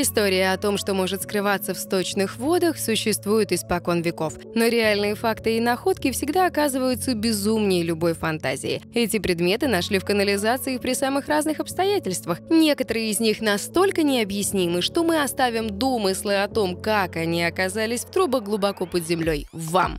История о том, что может скрываться в сточных водах, существует испокон веков. Но реальные факты и находки всегда оказываются безумнее любой фантазии. Эти предметы нашли в канализации при самых разных обстоятельствах. Некоторые из них настолько необъяснимы, что мы оставим домыслы о том, как они оказались в трубах глубоко под землей, вам.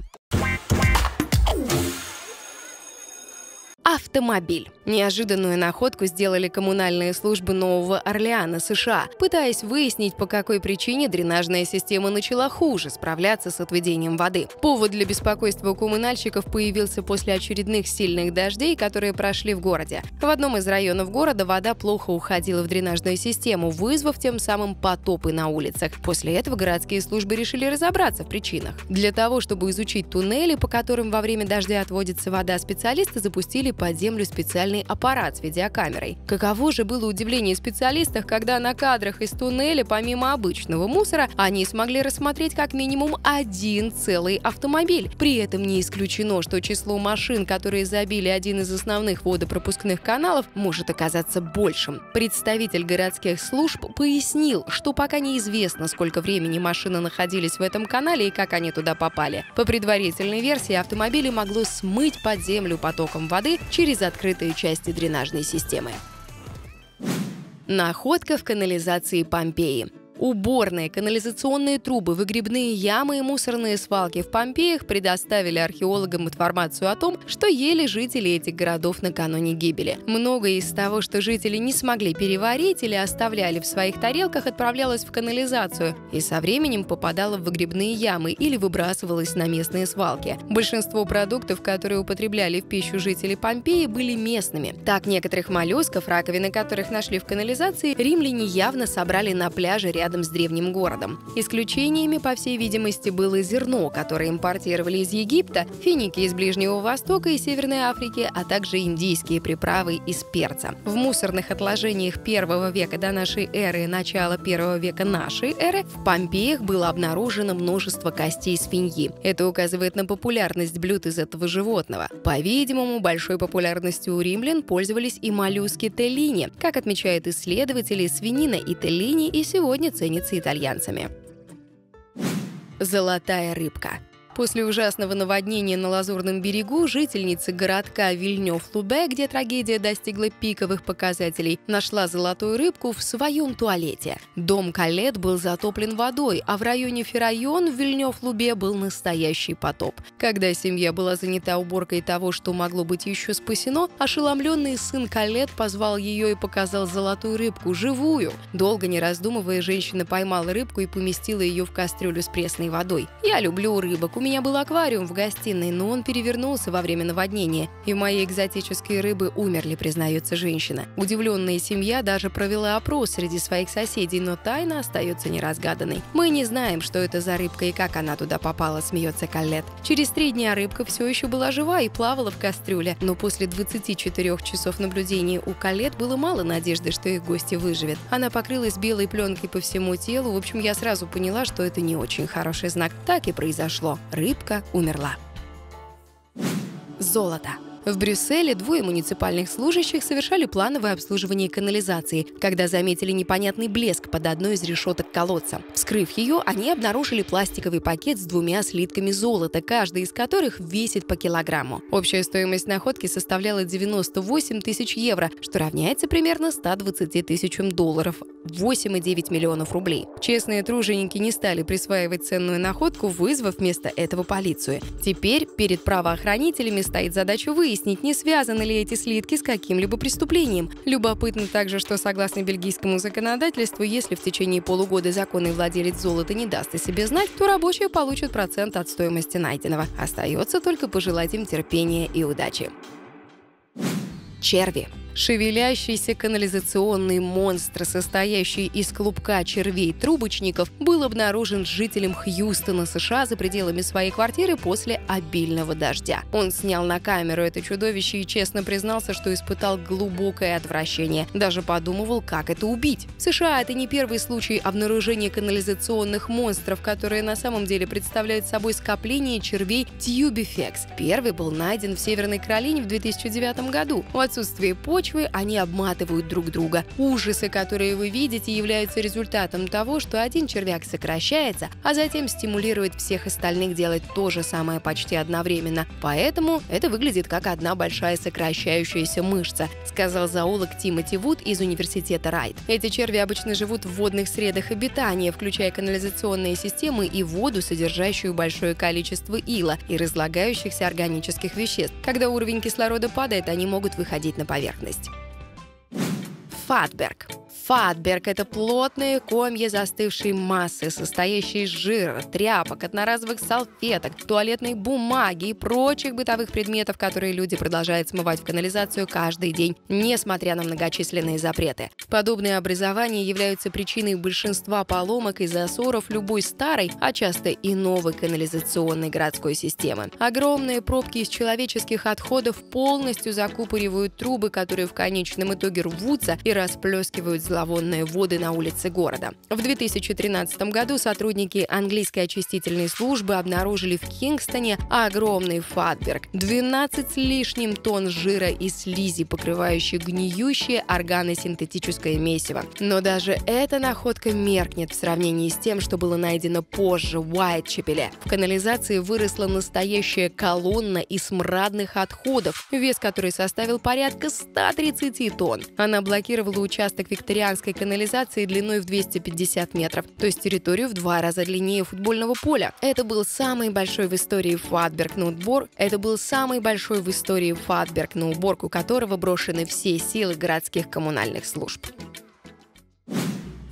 Автомобиль. Неожиданную находку сделали коммунальные службы Нового Орлеана, США, пытаясь выяснить, по какой причине дренажная система начала хуже справляться с отведением воды. Повод для беспокойства коммунальщиков появился после очередных сильных дождей, которые прошли в городе. В одном из районов города вода плохо уходила в дренажную систему, вызвав тем самым потопы на улицах. После этого городские службы решили разобраться в причинах. Для того, чтобы изучить туннели, по которым во время дождя отводится вода, специалисты запустили под землю специальный аппарат с видеокамерой. Каково же было удивление специалистов, когда на кадрах из туннеля, помимо обычного мусора, они смогли рассмотреть как минимум один целый автомобиль. При этом не исключено, что число машин, которые забили один из основных водопропускных каналов, может оказаться большим. Представитель городских служб пояснил, что пока неизвестно, сколько времени машины находились в этом канале и как они туда попали. По предварительной версии, автомобили могло смыть под землю потоком воды через открытые части части дренажной системы. Находка в канализации Помпеи. Уборные, канализационные трубы, выгребные ямы и мусорные свалки в Помпеях предоставили археологам информацию о том, что ели жители этих городов накануне гибели. Многое из того, что жители не смогли переварить или оставляли в своих тарелках, отправлялось в канализацию и со временем попадало в выгребные ямы или выбрасывалось на местные свалки. Большинство продуктов, которые употребляли в пищу жители Помпеи, были местными. Так, некоторых моллюсков, раковины которых нашли в канализации, римляне явно собрали на пляже рядом рядом с древним городом. Исключениями, по всей видимости, было зерно, которое импортировали из Египта, финики из Ближнего Востока и Северной Африки, а также индийские приправы из перца. В мусорных отложениях первого века до нашей эры и начала первого века нашей эры в Помпеях было обнаружено множество костей свиньи. Это указывает на популярность блюд из этого животного. По-видимому, большой популярностью у римлян пользовались и моллюски теллини. Как отмечают исследователи, свинина и теллини и сегодня ценится итальянцами. Золотая рыбка. После ужасного наводнения на Лазурном берегу жительница городка Вильнёв-Лубе, где трагедия достигла пиковых показателей, нашла золотую рыбку в своем туалете. Дом Калет был затоплен водой, а в районе Феррайон в Вильнёв-Лубе был настоящий потоп. Когда семья была занята уборкой того, что могло быть еще спасено, ошеломленный сын Калет позвал ее и показал золотую рыбку, живую. Долго не раздумывая, женщина поймала рыбку и поместила ее в кастрюлю с пресной водой. «Я люблю рыбок, у меня был аквариум в гостиной, но он перевернулся во время наводнения, и мои экзотические рыбы умерли, признается женщина. Удивленная семья даже провела опрос среди своих соседей, но тайна остается неразгаданной. Мы не знаем, что это за рыбка и как она туда попала, смеется Каллет. Через три дня рыбка все еще была жива и плавала в кастрюле, но после 24 часов наблюдений у Каллет было мало надежды, что их гости выживет. Она покрылась белой пленкой по всему телу, в общем, я сразу поняла, что это не очень хороший знак. Так и произошло рыбка умерла. Золото. В Брюсселе двое муниципальных служащих совершали плановое обслуживание канализации, когда заметили непонятный блеск под одной из решеток колодца. Вскрыв ее, они обнаружили пластиковый пакет с двумя слитками золота, каждый из которых весит по килограмму. Общая стоимость находки составляла 98 тысяч евро, что равняется примерно 120 тысячам долларов, 8,9 миллионов рублей. Честные труженики не стали присваивать ценную находку, вызвав вместо этого полицию. Теперь перед правоохранителями стоит задача выяснить, выяснить, не связаны ли эти слитки с каким-либо преступлением. Любопытно также, что согласно бельгийскому законодательству, если в течение полугода законный владелец золота не даст о себе знать, то рабочие получат процент от стоимости найденного. Остается только пожелать им терпения и удачи. Черви. Шевелящийся канализационный монстр, состоящий из клубка червей-трубочников, был обнаружен жителем Хьюстона, США, за пределами своей квартиры после обильного дождя. Он снял на камеру это чудовище и честно признался, что испытал глубокое отвращение. Даже подумывал, как это убить. В США это не первый случай обнаружения канализационных монстров, которые на самом деле представляют собой скопление червей Тьюбифекс. Первый был найден в Северной Каролине в 2009 году. В отсутствие почвы почвы, они обматывают друг друга. Ужасы, которые вы видите, являются результатом того, что один червяк сокращается, а затем стимулирует всех остальных делать то же самое почти одновременно. Поэтому это выглядит как одна большая сокращающаяся мышца, сказал зоолог Тимоти Вуд из университета Райт. Эти черви обычно живут в водных средах обитания, включая канализационные системы и воду, содержащую большое количество ила и разлагающихся органических веществ. Когда уровень кислорода падает, они могут выходить на поверхность. Фатберг Фатберг – это плотные комья застывшей массы, состоящие из жира, тряпок, одноразовых салфеток, туалетной бумаги и прочих бытовых предметов, которые люди продолжают смывать в канализацию каждый день, несмотря на многочисленные запреты. Подобные образования являются причиной большинства поломок и засоров любой старой, а часто и новой канализационной городской системы. Огромные пробки из человеческих отходов полностью закупоривают трубы, которые в конечном итоге рвутся и расплескивают зло зловонные воды на улице города. В 2013 году сотрудники английской очистительной службы обнаружили в Кингстоне огромный фатберг – 12 с лишним тонн жира и слизи, покрывающий гниющее органосинтетическое месиво. Но даже эта находка меркнет в сравнении с тем, что было найдено позже в Уайтчепеле. В канализации выросла настоящая колонна из смрадных отходов, вес которой составил порядка 130 тонн. Она блокировала участок Викторианского океанской канализации длиной в 250 метров, то есть территорию в два раза длиннее футбольного поля. Это был самый большой в истории Фатберг на убор. Это был самый большой в истории Фатберг, на уборку которого брошены все силы городских коммунальных служб.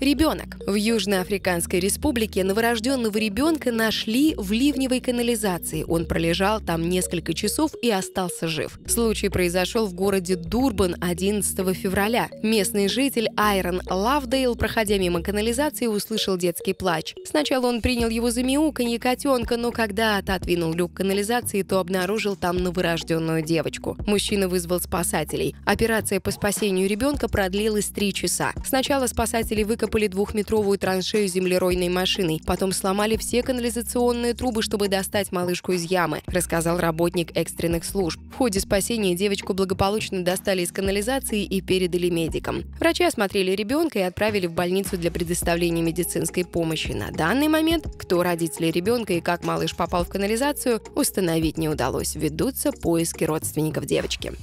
Ребенок. В Южноафриканской республике новорожденного ребенка нашли в ливневой канализации. Он пролежал там несколько часов и остался жив. Случай произошел в городе Дурбан 11 февраля. Местный житель Айрон Лавдейл, проходя мимо канализации, услышал детский плач. Сначала он принял его за мяуканье котенка, но когда отодвинул люк канализации, то обнаружил там новорожденную девочку. Мужчина вызвал спасателей. Операция по спасению ребенка продлилась три часа. Сначала спасатели выкопали выкопали двухметровую траншею землеройной машиной. Потом сломали все канализационные трубы, чтобы достать малышку из ямы, рассказал работник экстренных служб. В ходе спасения девочку благополучно достали из канализации и передали медикам. Врачи осмотрели ребенка и отправили в больницу для предоставления медицинской помощи. На данный момент, кто родители ребенка и как малыш попал в канализацию, установить не удалось. Ведутся поиски родственников девочки.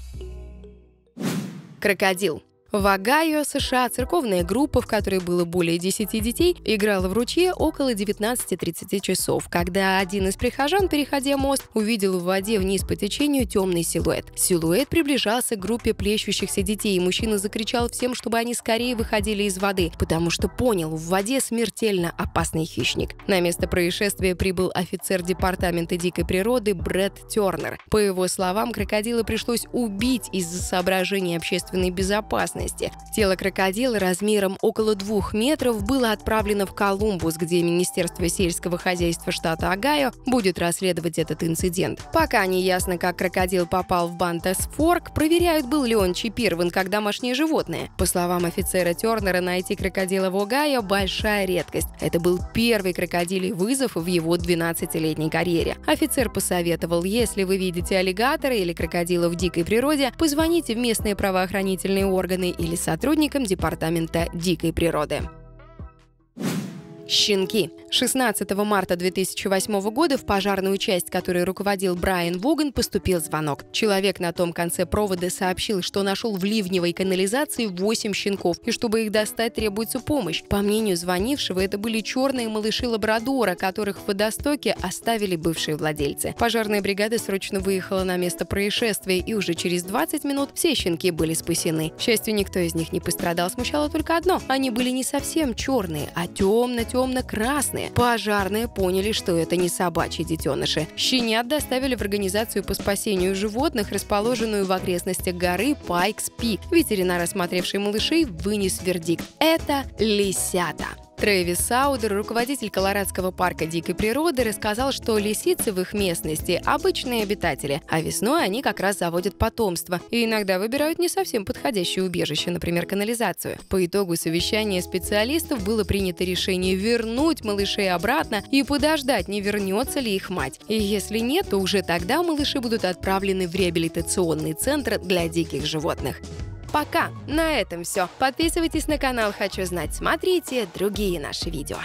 Крокодил. В Огайо, США, церковная группа, в которой было более 10 детей, играла в ручье около 19-30 часов, когда один из прихожан, переходя мост, увидел в воде вниз по течению темный силуэт. Силуэт приближался к группе плещущихся детей, и мужчина закричал всем, чтобы они скорее выходили из воды, потому что понял, в воде смертельно опасный хищник. На место происшествия прибыл офицер департамента дикой природы Брэд Тернер. По его словам, крокодила пришлось убить из-за соображений общественной безопасности, безопасности. Тело крокодила размером около двух метров было отправлено в Колумбус, где Министерство сельского хозяйства штата Огайо будет расследовать этот инцидент. Пока не ясно, как крокодил попал в Бантесфорк, проверяют, был ли он чипирован как домашнее животное. По словам офицера Тернера, найти крокодила в Огайо – большая редкость. Это был первый крокодилий вызов в его 12-летней карьере. Офицер посоветовал, если вы видите аллигатора или крокодила в дикой природе, позвоните в местные правоохранительные органы или сотрудникам Департамента дикой природы. Щенки. 16 марта 2008 года в пожарную часть, которой руководил Брайан Воган, поступил звонок. Человек на том конце провода сообщил, что нашел в ливневой канализации 8 щенков, и чтобы их достать, требуется помощь. По мнению звонившего, это были черные малыши лабрадора, которых в водостоке оставили бывшие владельцы. Пожарная бригада срочно выехала на место происшествия, и уже через 20 минут все щенки были спасены. К счастью, никто из них не пострадал. Смущало только одно. Они были не совсем черные, а темно-темно-красные пожарные. Пожарные поняли, что это не собачьи детеныши. Щенят доставили в организацию по спасению животных, расположенную в окрестностях горы Пайкс-Пик. Ветеринар, осмотревший малышей, вынес вердикт. Это лисята. Трэвис Саудер, руководитель Колорадского парка дикой природы, рассказал, что лисицы в их местности – обычные обитатели, а весной они как раз заводят потомство и иногда выбирают не совсем подходящее убежище, например, канализацию. По итогу совещания специалистов было принято решение вернуть малышей обратно и подождать, не вернется ли их мать. И если нет, то уже тогда малыши будут отправлены в реабилитационный центр для диких животных. Пока! На этом все. Подписывайтесь на канал «Хочу знать», смотрите другие наши видео.